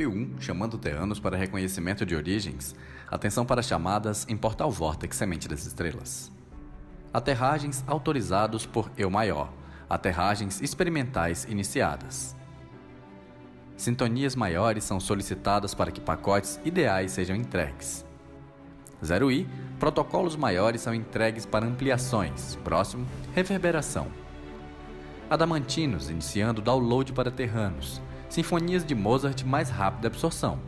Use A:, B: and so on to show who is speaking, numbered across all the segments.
A: P1 chamando terranos para reconhecimento de origens. Atenção para chamadas em Portal Vortex Semente das Estrelas. Aterragens autorizados por Eu Maior. Aterragens experimentais iniciadas. Sintonias maiores são solicitadas para que pacotes ideais sejam entregues. 0i, protocolos maiores são entregues para ampliações. Próximo, reverberação. Adamantinos iniciando download para terranos. Sinfonias de Mozart mais rápida absorção.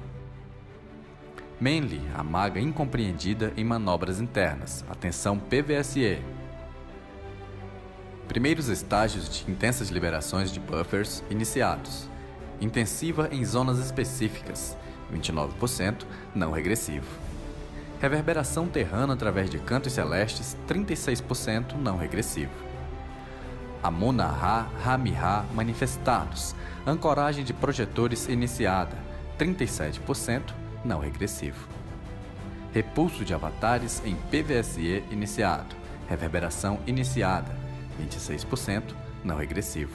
A: Manly, a maga incompreendida em manobras internas. Atenção PVSE. Primeiros estágios de intensas liberações de buffers iniciados. Intensiva em zonas específicas, 29%, não regressivo. Reverberação terrana através de cantos celestes, 36% não regressivo. Amuna-Ra, Rami-Ra manifestados, ancoragem de projetores iniciada, 37% não regressivo. Repulso de avatares em PVSE iniciado, reverberação iniciada, 26% não regressivo.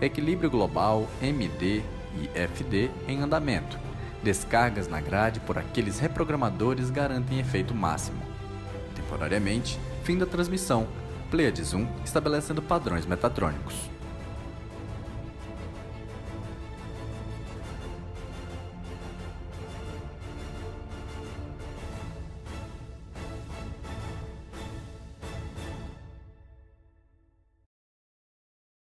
A: Equilíbrio global MD e FD em andamento, Descargas na grade por aqueles reprogramadores garantem efeito máximo. Temporariamente, fim da transmissão. Pleiades 1 estabelecendo padrões metatrônicos.